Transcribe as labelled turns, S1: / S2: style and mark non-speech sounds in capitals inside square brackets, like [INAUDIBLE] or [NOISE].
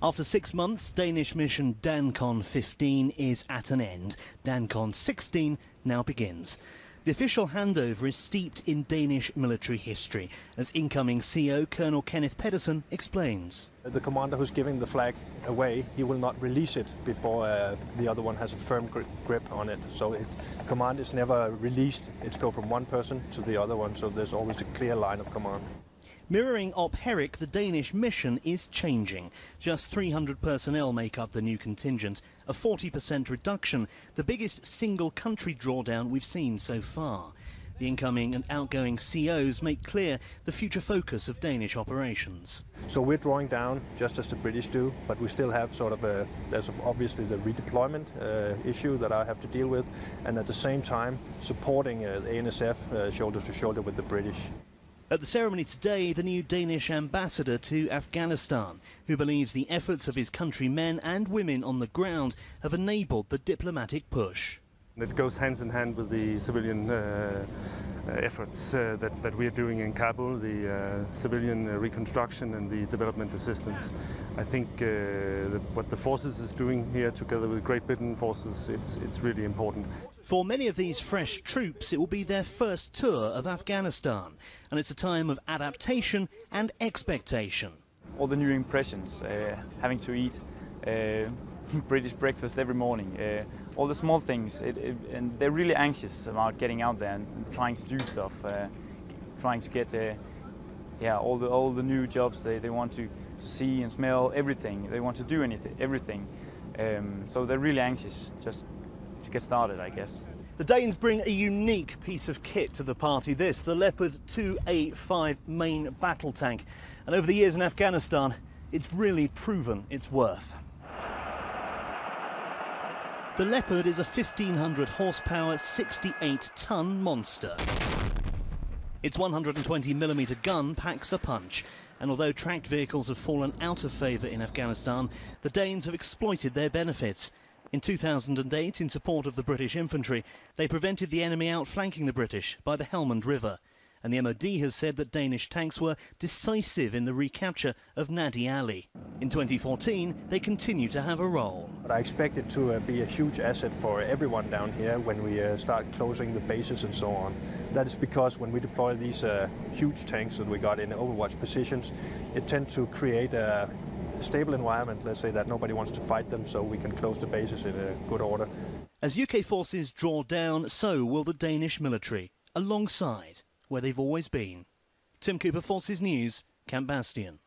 S1: After six months, Danish mission DANCON 15 is at an end. DANCON 16 now begins. The official handover is steeped in Danish military history, as incoming CO Colonel Kenneth Pedersen explains.
S2: The commander who's giving the flag away, he will not release it before uh, the other one has a firm gri- grip on it. So it, command is never released. It's go from one person to the other one, so there's always a clear line of command.
S1: Mirroring Op Herrick, the Danish mission is changing. Just 300 personnel make up the new contingent, a 40% reduction, the biggest single country drawdown we've seen so far. The incoming and outgoing COs make clear the future focus of Danish operations.
S2: So we're drawing down just as the British do, but we still have sort of a, there's obviously the redeployment uh, issue that I have to deal with, and at the same time supporting uh, the ANSF uh, shoulder to shoulder with the British.
S1: At the ceremony today, the new Danish ambassador to Afghanistan, who believes the efforts of his countrymen and women on the ground have enabled the diplomatic push.
S3: It goes hands in hand with the civilian uh, uh, efforts uh, that, that we are doing in Kabul, the uh, civilian uh, reconstruction and the development assistance. I think uh, the, what the forces is doing here together with Great Britain forces, it's, it's really important.
S1: For many of these fresh troops, it will be their first tour of Afghanistan, and it's a time of adaptation and expectation.
S4: all the new impressions, uh, having to eat uh, [LAUGHS] British breakfast every morning, uh, all the small things, it, it, and they're really anxious about getting out there and trying to do stuff, uh, trying to get, uh, yeah, all the all the new jobs they, they want to, to see and smell everything. They want to do anything, everything. Um, so they're really anxious just to get started, I guess.
S1: The Danes bring a unique piece of kit to the party. This, the Leopard 2A5 main battle tank. And over the years in Afghanistan, it's really proven its worth. The Leopard is a 1500 horsepower, 68 ton monster. Its 120mm gun packs a punch. And although tracked vehicles have fallen out of favour in Afghanistan, the Danes have exploited their benefits. In 2008, in support of the British infantry, they prevented the enemy outflanking the British by the Helmand River. And the MOD has said that Danish tanks were decisive in the recapture of Nadi Ali. In 2014, they continue to have a role.
S2: But I expect it to uh, be a huge asset for everyone down here when we uh, start closing the bases and so on. That is because when we deploy these uh, huge tanks that we got in Overwatch positions, it tends to create a stable environment, let's say that nobody wants to fight them, so we can close the bases in a good order.
S1: As UK forces draw down, so will the Danish military, alongside where they've always been. Tim Cooper, Forces News, Camp Bastion.